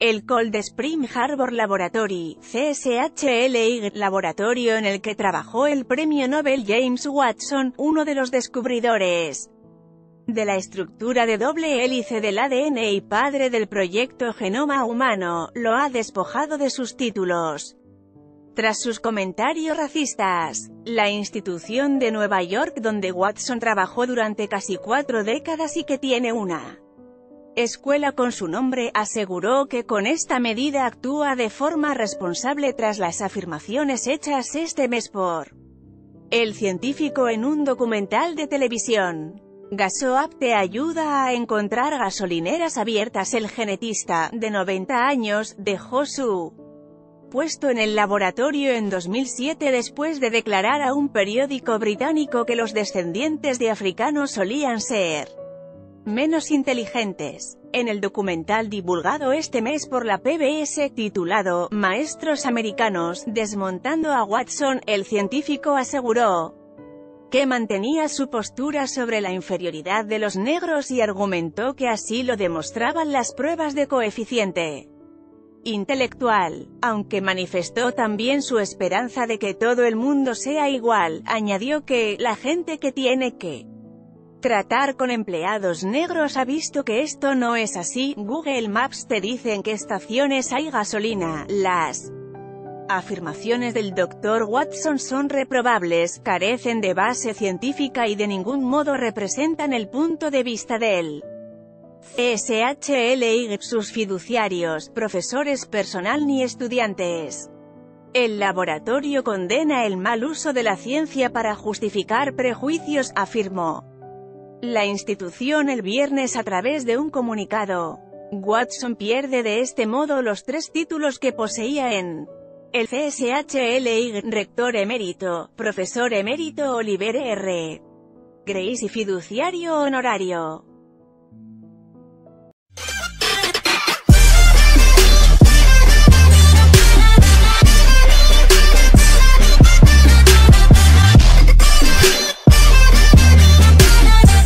El Cold Spring Harbor Laboratory, CSHLI, laboratorio en el que trabajó el premio Nobel James Watson, uno de los descubridores de la estructura de doble hélice del ADN y padre del proyecto Genoma Humano, lo ha despojado de sus títulos. Tras sus comentarios racistas, la institución de Nueva York donde Watson trabajó durante casi cuatro décadas y que tiene una escuela con su nombre, aseguró que con esta medida actúa de forma responsable tras las afirmaciones hechas este mes por el científico en un documental de televisión. Gasoap te ayuda a encontrar gasolineras abiertas. El genetista, de 90 años, dejó su puesto en el laboratorio en 2007 después de declarar a un periódico británico que los descendientes de africanos solían ser menos inteligentes. En el documental divulgado este mes por la PBS, titulado Maestros Americanos, desmontando a Watson, el científico aseguró que mantenía su postura sobre la inferioridad de los negros y argumentó que así lo demostraban las pruebas de coeficiente intelectual, aunque manifestó también su esperanza de que todo el mundo sea igual, añadió que, la gente que tiene que tratar con empleados negros ha visto que esto no es así, Google Maps te dice en qué estaciones hay gasolina, las afirmaciones del Dr. Watson son reprobables, carecen de base científica y de ningún modo representan el punto de vista del CSHLI, sus fiduciarios, profesores personal ni estudiantes. El laboratorio condena el mal uso de la ciencia para justificar prejuicios, afirmó la institución el viernes a través de un comunicado. Watson pierde de este modo los tres títulos que poseía en el CSHLI, rector emérito, profesor emérito Oliver R. Grace y fiduciario honorario.